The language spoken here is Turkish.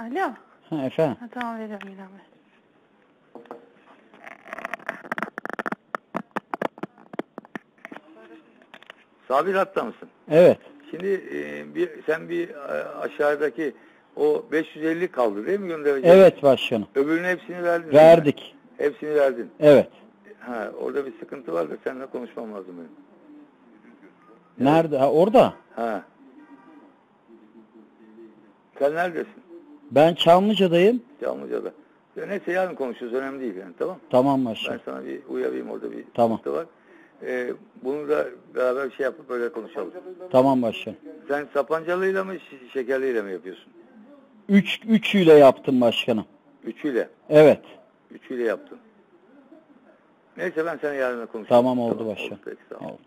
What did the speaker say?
Alo. Ha, efendim. Ha, tamam veriyorum İlhan Bey. Sabit hatta mısın? Evet. Şimdi e, bir, sen bir e, aşağıdaki o 550 kaldı değil mi göndereceğin? Evet başkanım. Öbürünün hepsini verdin. Verdik. Hepsini verdin. Evet. Ha, orada bir sıkıntı var da seninle konuşmam lazım benim. Nerede? Ha, orada. Ha. Sen neredesin? Ben Çamlıca'dayım. Çamlıca'da. Ya neyse yarın konuşuruz. Önemli değil yani tamam. Tamam Ben başkanım. sana bir uyarayım orada bir Tamam. sıkıntı var. Ee, bunu da beraber bir şey yapıp öyle konuşalım. Tamam başkanım. Sen Sapancalıyla mı şekerliyle mi yapıyorsun? Üç, üçüyle yaptım başkanım. Üçüyle. Evet. Üçüyle yaptın. Neyse ben sana yarın konuşacağım. Tamam oldu başkanım. Peki, sağ ol. Oldu.